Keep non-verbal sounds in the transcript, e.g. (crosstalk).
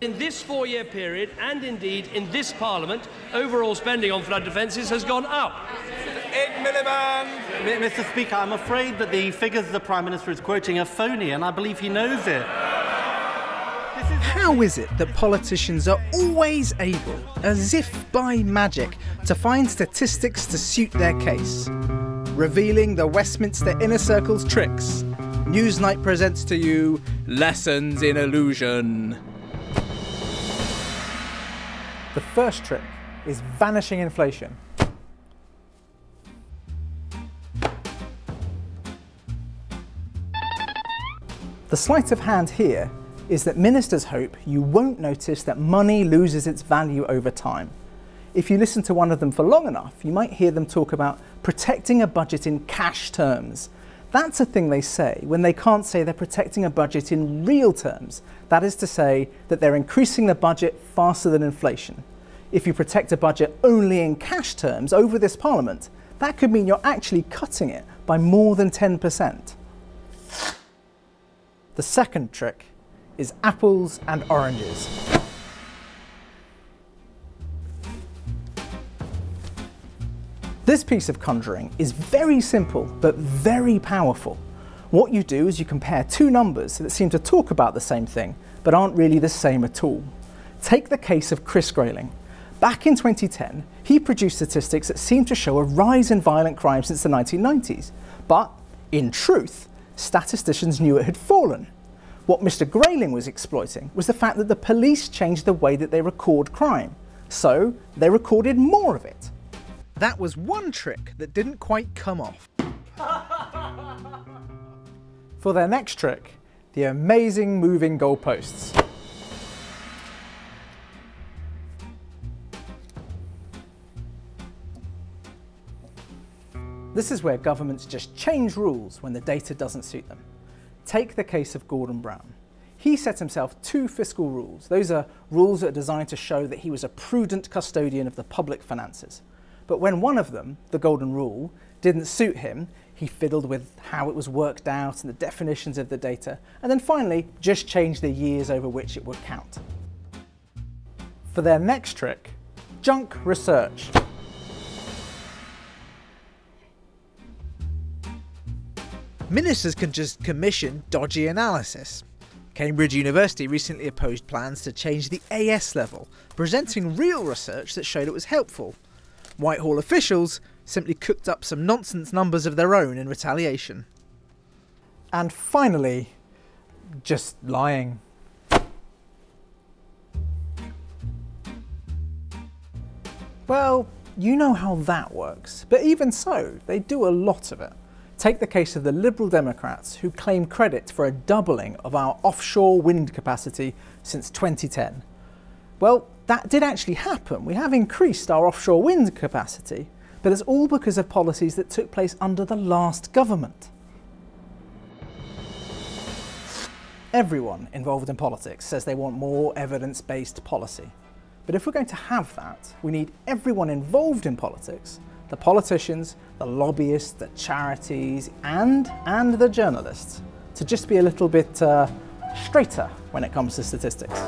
In this four-year period, and indeed in this Parliament, overall spending on flood defences has gone up. Ed Miliband. Mr Speaker, I'm afraid that the figures the Prime Minister is quoting are phony, and I believe he knows it. How is it that politicians are always able, as if by magic, to find statistics to suit their case? Revealing the Westminster Inner Circle's tricks, Newsnight presents to you Lessons in Illusion. The first trick is vanishing inflation. The sleight of hand here is that ministers hope you won't notice that money loses its value over time. If you listen to one of them for long enough, you might hear them talk about protecting a budget in cash terms. That's a thing they say when they can't say they're protecting a budget in real terms. That is to say that they're increasing the budget faster than inflation. If you protect a budget only in cash terms over this parliament, that could mean you're actually cutting it by more than 10%. The second trick is apples and oranges. This piece of conjuring is very simple but very powerful. What you do is you compare two numbers that seem to talk about the same thing but aren't really the same at all. Take the case of Chris Grayling. Back in 2010, he produced statistics that seemed to show a rise in violent crime since the 1990s. But, in truth, statisticians knew it had fallen. What Mr. Grayling was exploiting was the fact that the police changed the way that they record crime. So, they recorded more of it. That was one trick that didn't quite come off. (laughs) For their next trick, the amazing moving goalposts. This is where governments just change rules when the data doesn't suit them. Take the case of Gordon Brown. He set himself two fiscal rules. Those are rules that are designed to show that he was a prudent custodian of the public finances. But when one of them, the Golden Rule, didn't suit him, he fiddled with how it was worked out and the definitions of the data, and then finally just changed the years over which it would count. For their next trick, junk research. Ministers can just commission dodgy analysis. Cambridge University recently opposed plans to change the AS level, presenting real research that showed it was helpful. Whitehall officials simply cooked up some nonsense numbers of their own in retaliation. And finally, just lying. Well, you know how that works, but even so, they do a lot of it. Take the case of the Liberal Democrats who claim credit for a doubling of our offshore wind capacity since 2010. Well, that did actually happen. We have increased our offshore wind capacity, but it's all because of policies that took place under the last government. Everyone involved in politics says they want more evidence-based policy. But if we're going to have that, we need everyone involved in politics the politicians, the lobbyists, the charities, and, and the journalists to just be a little bit uh, straighter when it comes to statistics.